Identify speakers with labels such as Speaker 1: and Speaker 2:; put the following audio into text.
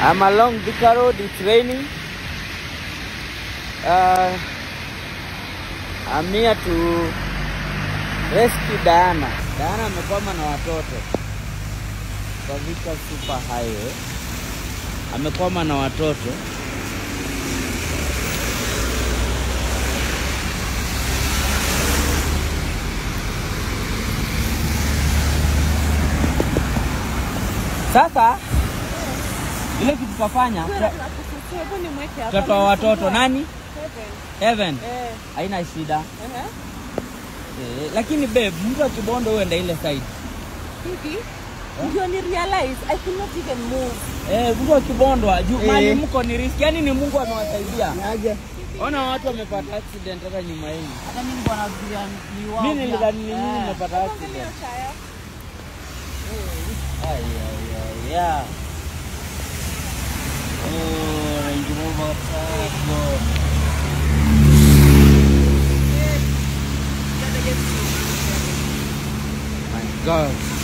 Speaker 1: I'm along Dika Road. It's raining. Uh, I'm here to rescue Diana. Diana amekwama na watoto kwa Vika Super Highway. Amekwama na watoto. Sasa ile kitu tutafanya
Speaker 2: hapa.
Speaker 1: tutatoa watoto nani?
Speaker 2: Heaven.
Speaker 1: Heaven.
Speaker 2: Eh,
Speaker 1: Haina shida.
Speaker 2: -huh.
Speaker 1: Eh, lakini babe, mtu akibondo huenda ile side.
Speaker 2: Hivi ndio ni realize I could not even move.
Speaker 1: Eh, mtu akibondwa juu
Speaker 3: Eh.
Speaker 1: mali mko ni risk. Yaani ni Mungu amewasaidia.
Speaker 3: Aje.
Speaker 1: Ona watu wamepata accident hata nyuma yenu.
Speaker 3: Hata mimi nilikuwa nafikiria ni wao.
Speaker 1: Mimi nilidhani ni mimi
Speaker 2: nimepata
Speaker 1: accident.
Speaker 2: ai
Speaker 1: ai. ay. Yeah. God.